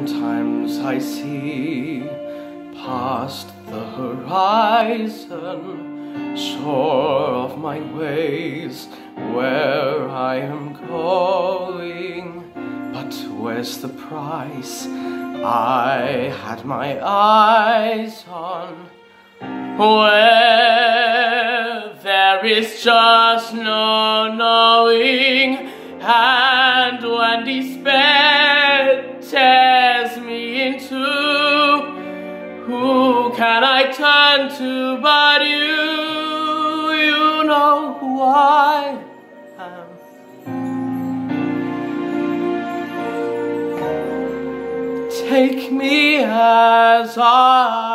Sometimes I see past the horizon, sure of my ways, where I am going. But where's the price I had my eyes on? Where there is just no knowing, and when tears in two, who can I turn to but you? You know who I am. Take me as I.